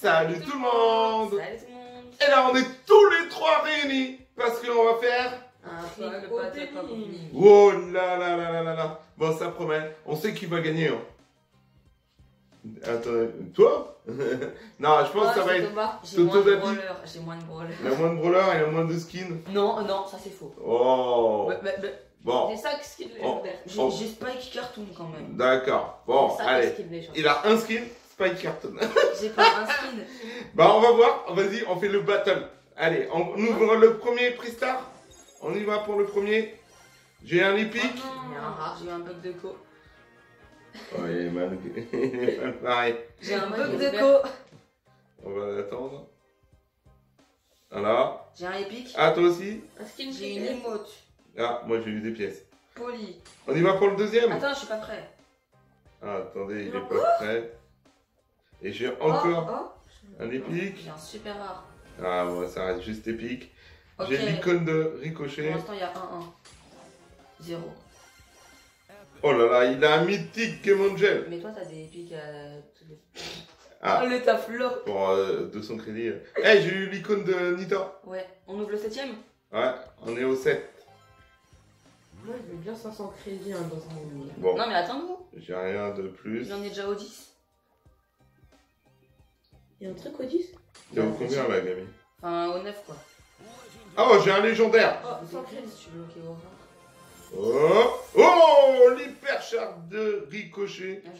Salut tout le monde Salut tout le monde Et là, on est tous les trois réunis parce qu'on va faire. Un Pas fric le au pâte à tennis. pamplemousse. Oh là là là là là là Bon, ça promet. On sait qui va gagner. Hein. Attends, toi? Non, je pense que ça va être. J'ai moins de j'ai moins de brawlers. Il y a moins de brawlers, il y a moins de skins. Non, non, ça c'est faux. Oh Ouais, bah, bah, Bon, J'ai 5 skins Oh. légendaires. J'ai Oh. j'ai Spike Cartoon quand même. d'accord. Bon, allez. Il a un skin, Spike Carton. J'ai pas un skin. bah, on va voir. Vas-y, on fait le battle. Allez, on ouvre le premier Pristar. On y va pour le premier. J'ai un épique. Oh Il y a un rat. J'ai eu un bug de co. Oh, il est mal. il est mal pareil. J'ai un bug de co. On va attendre. Voilà. J'ai un épique. Ah, toi aussi Un skin J'ai une emote. Ah, moi j'ai eu des pièces. Poli. On y va pour le deuxième Attends, je suis pas prêt. Ah, attendez, il est pas prêt. Et j'ai encore Oh, un oh. épique. J'ai un super rare. Ah, moi ça reste juste épique. J'ai l'icône de Pour ricochet. l'instant, il y a 1-1. 0. Oh là là, il a un mythique Game Angel. Mais toi, t'as des épiques à. tous les- Ah. Oh, le taf flop. Pour euh, 200 crédits. Eh, j'ai eu l'icône de Nita. Ouais, on ouvre le 7ème Ouais, on est au 7. Moi, je veux bien 500 crédits hein, dans un moment. Bon, Non, mais attends-nous. j'ai rien de plus. J'en ai déjà au 10. Il y a un truc au 10 T'es au combien là, Gami Enfin, au 9 quoi. Oh, j'ai un légendaire. Oh, Sans 100 crédit tu veux, ok, au revoir. Oh, oh l'hyper char de ricochet. Ah.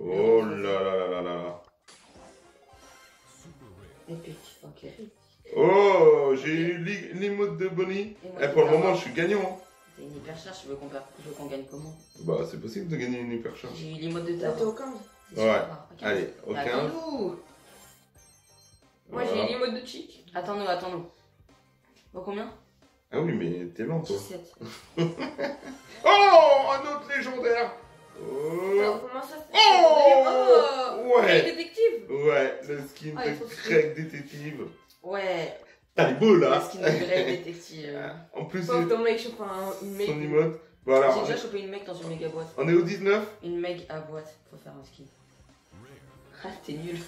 Oh là là là là là là. Épique, ok. Oh, j'ai eu l'emote de Bonnie. Et moi, Eh, pour le moment, je suis gagnant. hein. C'est une hyper charge, je veux qu'on perd- je veux qu'on gagne comment? Bah, c'est possible de gagner une hyper charge. J'ai eu l'emote de terre. t'es au 15. C'est Ouais. Ok. Allez, au Mais 15. Moi, j'ai l'emote de chic. Attends-nous, attends-nous. Au combien? Ah oui, mais t'es lent, toi. 17. Oh, un autre légendaire. Oh, Alors, comment ça se Oh Oh Ouais. détective ouais, le skin Ah, il de Craig Détective. Ouais, T'as les beau la là. skin de Grey Détective. En plus, Sauf ton mec, je crois, un une mec. son emote. Bon, alors, J'ai déjà chopé une mec dans une méga boîte. on est au 19. Une meg à boîte, faut faire un skin. Ah, t'es nul.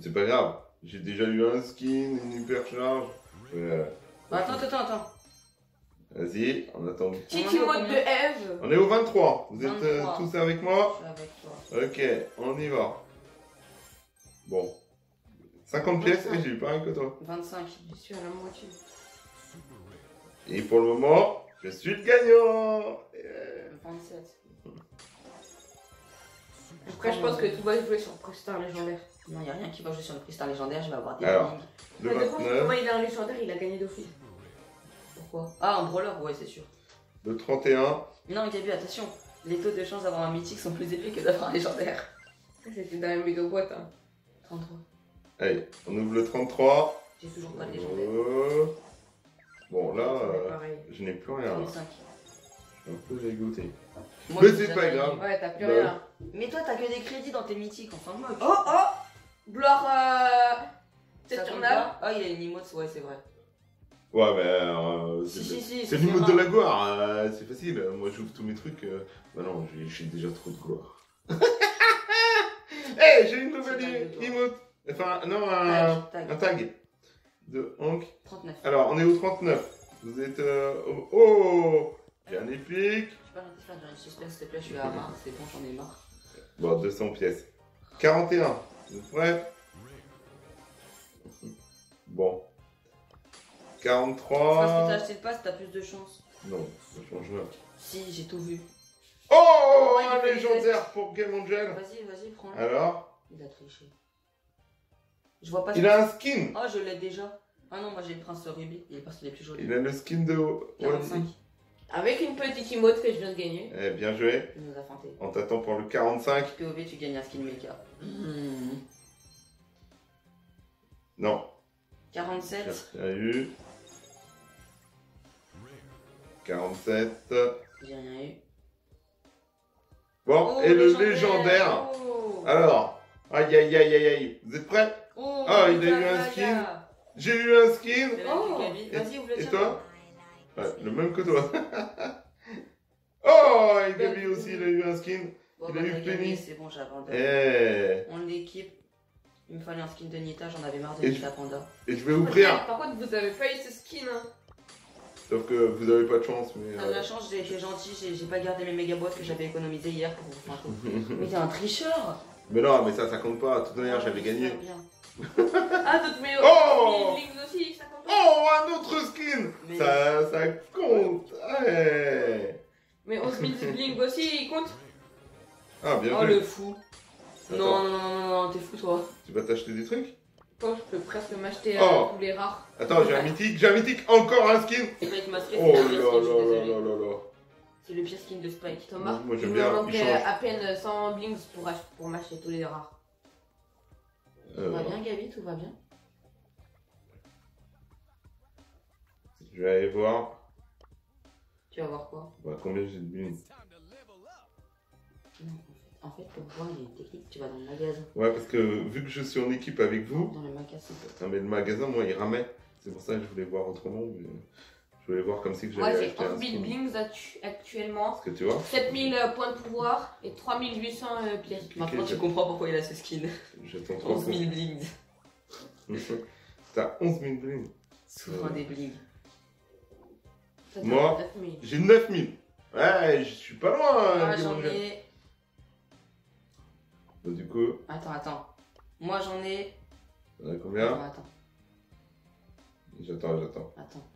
C'est pas grave. J'ai déjà eu un skin, une hyper charge. Euh, Bah, attends, attends, attends. Vas-y, on attend. Est au emote de Eve? On est au 23. Vous êtes euh, 23. tous avec Je moi suis avec toi. Ok, on y va. Bon. 50 pièces et j'ai eu pareil que toi. 25. Je suis à la moitié. Et pour le moment, je suis le gagnant. Yeah. 27. Après, je pense que tout va jouer sur Prestar légendaire. Non, y a rien qui va jouer sur le cristal légendaire, je vais avoir des Alors. Le Mais de quoi, 29, comment il a un légendaire, il a gagné d'office. Pourquoi? Ah, un brawler, ouais, c'est sûr. le 31. Non, Gabi, attention. Les taux de chance d'avoir un mythique sont plus élevés que d'avoir un légendaire. Ça, C'était dans la méga boîte. Hein. 33. Allez, on ouvre le 33. J'ai toujours pas de légendaire. Oh. Bon, là, euh, je n'ai plus rien. là. 35. Je suis un peu dégoûté. Moi, Mais c'est pas grave. Ouais, t'as plus Bah. rien. Mais toi, t'as que des crédits dans tes mythiques, enfin moque. Oh oh Gloire euh... Pas Ah, il a une emote, ouais, c'est vrai. Ouais, mais euh, c'est Si, si, rare. de la gloire. euh, c'est facile. Moi, j'ouvre tous mes trucs. euh, Bah non, j'ai- déjà trop de gloire. Eh, j'ai une nouvelle emote. Enfin, non, un, Tag, un tag de Hank. 39. Alors, on est au 39. Vous êtes. euh, au- Oh J'ai un épique. Je peux pas arrêter de faire du suspense, s'il te plaît, je suis à marre, c'est bon, j'en ai marre. Bon, 200 pièces. 41. Prêts Bon. Parce que t'as 43. acheté le pass, t'as plus de chance. Non, ça change rien. Si, j'ai tout vu. Oh Ouais, Un légendaire pour Game Angel. Vas-y, vas-y, prends-le. Alors Il a triché. Je vois pas Il a un skin Oh, je l'ai déjà. Ah non, moi j'ai le prince rubis, il est parce qu'il est plus joli. Il a le skin de 45. Avec une petite emote que je viens de gagner. Eh, bien joué. Il nous a feinté. On t'attend pour le 45. POV, tu gagnes un skin mecha. Hmm. Non, 47. j'ai rien eu. 47. J'ai rien eu. Bon, Oh, et le légendaire. Oh, Alors, aïe aïe aïe aïe aïe. Vous êtes prêts oh Ah, il a eu un skin. J'ai eu un skin. Vas-y, ouvre le Et toi Ouais, le même que toi. oh, et Gabi aussi, il a eu un skin. Bon, Il a bah, eu Penny. C'est bon, j'abandonne. Eh. On l'équipe. Il me fallait un skin de Nita, j'en avais marre de Et Nita Panda. Et je vais ouvrir. Par contre, vous avez eu ce skin. Hein. Sauf que vous avez pas de chance, mais. Euh, la chance, j'ai été gentil, j'ai j'ai pas gardé mes méga boîtes que j'avais économisées hier pour vous faire un coup. Mais t'es un tricheur Mais non, mais ça, ça compte pas. De toute manière, j'avais gagné. Bien. Ah, d'autres mais Oh Bling aussi, ça compte pas. Oh, un autre skin Mais- Ça, ça compte Ouais Mais 11 000 bling aussi, il compte. Ah, bien Oh vu. le fou. Attends. Non, non, non, non, non, t'es fou toi. Tu vas t'acheter des trucs? Oh, je peux presque m'acheter Oh. euh, tous les rares. Attends, j'ai un mythique, j'ai un mythique, encore un skin Spike masqué, Oh c'est là le là là là là là C'est le pire skin de Spike. Thomas, Moi, j'aime il bien, me il change. à peine 100 blings pour, ach- pour m'acheter tous les rares. Tout Euh, va bien Gabi, tout va bien Je vais aller voir Tu vas voir quoi? Bah, combien j'ai de. Non, fait, en fait, pour voir les techniques, tu vas dans le magasin. Ouais, parce que vu que je suis en équipe avec vous, Dans le magasin. non, mais le magasin, moi, il ramait. C'est pour ça que je voulais voir autrement. mais Je voulais voir comme si j'allais j'ai acheter un 11 000 skin. blings actu- actuellement, Parce que tu vois, 7 000 points de pouvoir et 3 800 euh, pièces. Maintenant, tu je- comprends pourquoi il a ce skin. j'attends trop. 11 000 blings. T'as 11 000 bling. Souvent des blings. Moi, 9 000. J'ai 9 000. Ouais, je suis pas loin. J'en ai. Du coup, Attends, attends. Moi, j'en ai. combien attends, J'attends, j'attends. attends.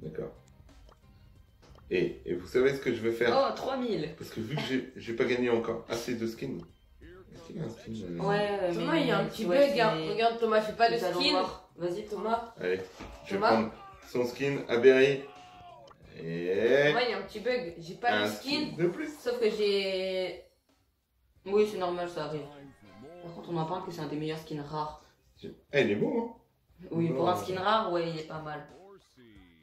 D'accord. Et, et vous savez ce que je vais faire Oh, 3000 Parce que vu que j'ai- j'ai pas gagné encore assez de skins. Est-ce qu'il y a un skin euh, Ouais, Thomas, mais. il y a un petit ouais, bug. hein. mais- Regarde, Thomas, fais pas allons skin. Vas-y, Thomas. Thomas, Allez, je vais Thomas prendre son skin à Berry. Et. Thomas, il y a un petit bug. J'ai pas un le skin, de plus. sauf que j'ai. Oui, c'est normal, ça arrive. Par contre, on en parle que c'est un des meilleurs skins rares. Eh, il est beau, Oui, Non. pour un skin rare, ouais, il est pas mal.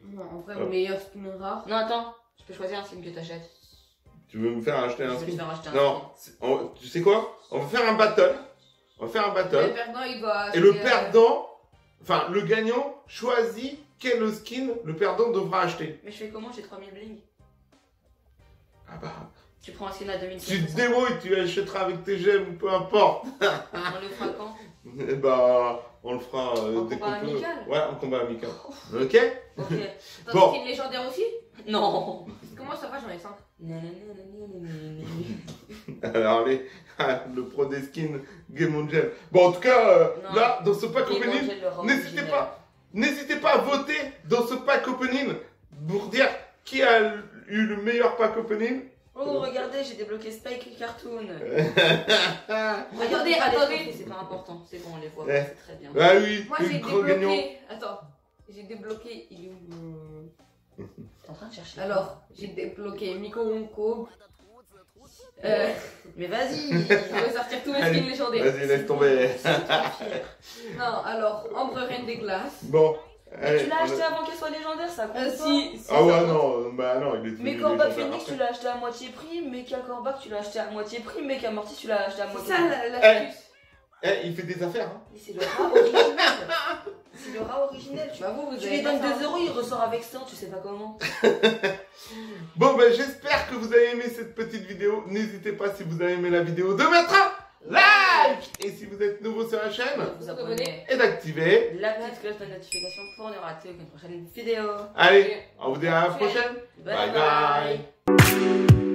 Non, en vrai, Ah. le meilleur skin rare. Non, attends, tu peux choisir un skin que t'achètes. hein. Tu veux me faire acheter un skin faire acheter un Non, on- tu sais quoi? On va faire un battle. On va faire un Le battle. perdant, il doit. Et le euh, perdant, enfin, le gagnant choisit quel skin le perdant devra acheter. Mais je fais comment? J'ai 3000 bling. Ah bah, Tu prends un skin à tu 2500. te débrouilles, tu achèteras avec tes gemmes, peu importe. On le fera quand? Et bah, on le fera euh, En dès combat qu'on peut. amical? Ouais, en combat amical. Ouf. Ok? Ok. T'as Bon. un skin légendaire aussi? Non. Parce que moi, ça va, j'en ai 5. Alors, allez, le pro des skins, Game Angel. Bon, en tout cas, euh, là, dans ce pack opening, n'hésitez pas, n'hésitez pas à voter dans ce pack opening pour dire qui a eu le meilleur pack opening. Oh, regardez, j'ai débloqué Spike Cartoon. Regardez, attendez. C'est pas important, c'est bon, on les voit, Ouais. c'est très bien. Ah oui, Moi, j'ai gagnant. débloqué. Attends. J'ai débloqué. Il est où T'es en train de chercher. Alors, j'ai débloqué Miko Wonko. Euh, Mais vas-y je vais sortir tous mes skins légendaires. Vas-y, laisse tomber. Non, alors, Ambre Reine des Glaces. Bon. Allez, Tu l'as acheté avant qu'elle soit légendaire, ça compte Euh, pas. si, Ah ouais, ça non, bah non, il est Mais Corbac Phoenix, tu l'as acheté à moitié prix. Mecha Corbac, tu l'as acheté à moitié prix. Mecha Mortis, tu l'as acheté à C'est moitié ça prix. la- l'astuce. Eh, il fait des affaires, hein. Mais c'est le rat originel. c'est le rat originel. Tu, Bah, vous, vous tu avez lui donnes ça. 2 euros, il ressort avec 100, tu sais pas comment. Bon, ben j'espère que vous avez aimé cette petite vidéo. N'hésitez pas, si vous avez aimé la vidéo, de mettre un like Et si vous êtes nouveau sur la chaîne, Vous abonnez. et d'activer. La petite cloche de notification pour ne rater aucune prochaine vidéo. Allez, on vous dit à la prochaine. Bye. bye.